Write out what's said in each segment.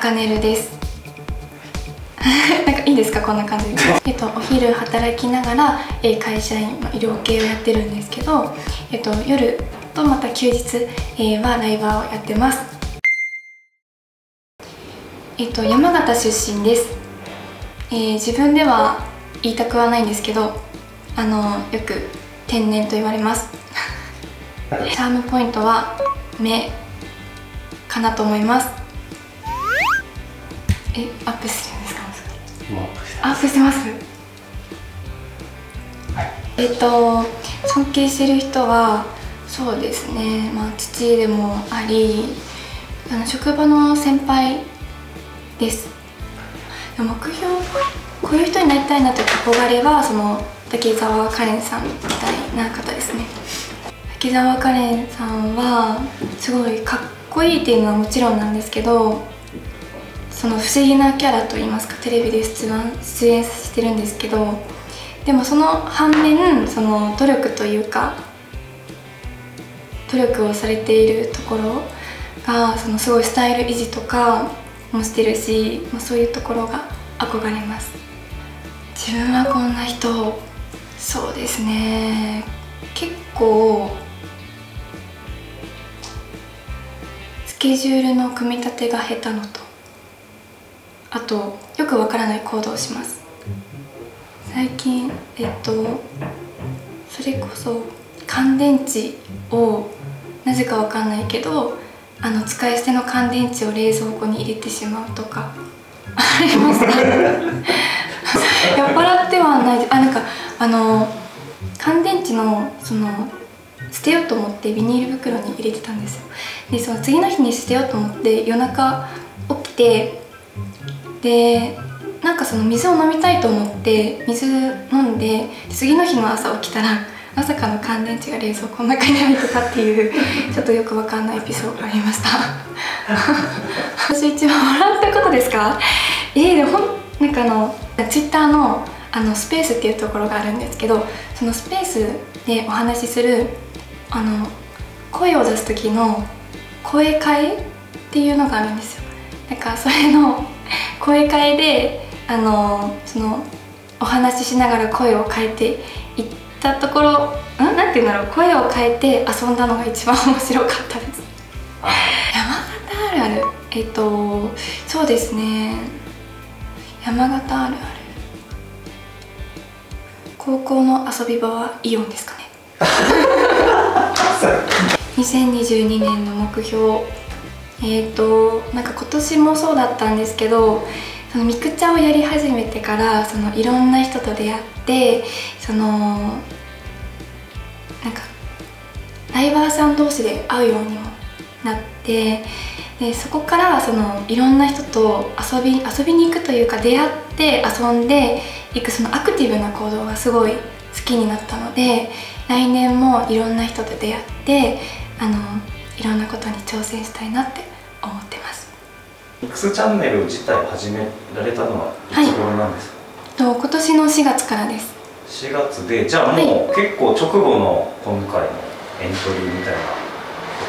赤ネルです。なんかいいですか？こんな感じ。でえっとお昼働きながら、え会社員、ま医療系をやってるんですけど、えっと、夜とまた休日、えはライバーをやってます。えっと山形出身です、えー、自分では言いたくはないんですけどあのよく天然と言われます。チャームポイントは目かなと思いますえアップするんですか？アップしてます。えっと尊敬してる人はそうですね。まあ父でもありあの職場の先輩です。目標こういう人になりたいなという憧れはその滝沢カレンさんみたいな方ですね。滝沢カレンさんはすごいかっこいいっていうのはもちろんなんですけどその不思議なキャラといいますかテレビで出演出演してるんですけどでもその反面その努力というか努力をされているところがそのすごいスタイル維持とかもしてるし、まあ、そういうところが憧れます。自分はこんな人そうですね。結構スケジュールの組み立てが下手のと。あとよくわからない行動をします。最近えっとそれこそ乾電池をなぜかわかんないけどあの使い捨ての乾電池を冷蔵庫に入れてしまうとかありました 酔っ払ってはないあなんかあの乾電池のその捨てようと思ってビニール袋に入れてたんですよ。でその次の日に捨てようと思って夜中起きてでなんかその水を飲みたいと思って水飲んで次の日の朝起きたらまさかの乾電池が冷蔵庫の中に入ってたっていうちょっとよくわかんないエピソードがありました。私一番笑ったことですか？えー、でもなんかあのツイッターのあのスペースっていうところがあるんですけどそのスペースでお話しするあの声を出す時の声変えっていうのがあるんですよ。なんかそれの声変えであのそのお話ししながら声を変えていったところん？なんて言うんだろう。声を変えて遊んだのが一番面白かったです。山形あるある。えっとそうですね。山形あるある。高校の遊び場はイオンですかね。2022年の目標えっ、ー、となんか今年もそうだったんですけどそのミクチャをやり始めてからそのいろんな人と出会ってそのなんかライバーさん同士で会うようにもなってでそこからそのいろんな人と遊び遊びに行くというか出会って遊んでいくそのアクティブな行動がすごい好きになったので来年もいろんな人と出会ってあのいろんなことに挑戦したいなって思ってます。ミックスチャンネル自体始められたのはい。つ頃なんですか、はい、と今年の4月からです。4月でじゃあもう結構直後の今回のエントリーみたいな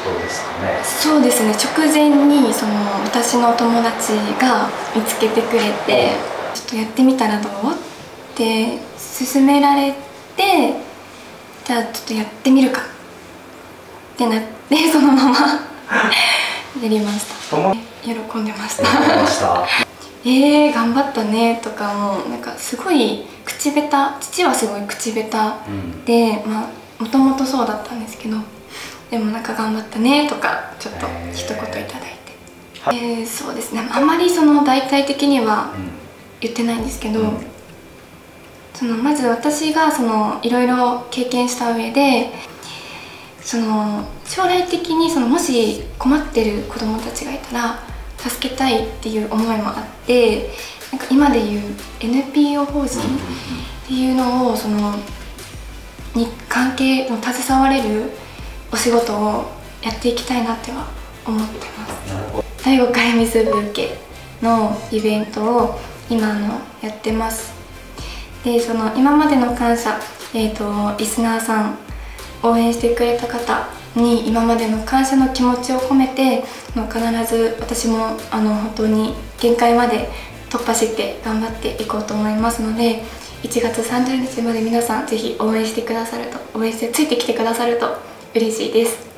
ことですかね。そうですね。直前にその私の友達が見つけてくれてちょっとやってみたらどう？って勧められてじゃあちょっとやってみるか。ってなってそのまま やりました。喜んでました。えー、頑張ったねとかもなんかすごい口下手父はすごい口下手で、うん、まあもともとそうだったんですけどでもなんか頑張ったねとかちょっと一言いただいて、えー、えー、そうですね。あんまりその大体的には言ってないんですけど、うん、そのまず私がそのいろいろ経験した上でその将来的にそのもし困ってる子どもたちがいたら助けたいっていう思いもあってなんか今でいう NPO 法人っていうのをそのに関係の携われるお仕事をやっていきたいなっては思ってます。第5回ミスブーケのイベントを今のやってます。でその今までの感謝えーと、リスナーさん応援してくれた方に今までの感謝の気持ちを込めて必ず私もあの本当に限界まで突破して頑張っていこうと思いますので1月30日まで皆さんぜひ応援してくださると応援してついてきてくださると嬉しいです。